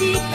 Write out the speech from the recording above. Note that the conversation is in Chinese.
し。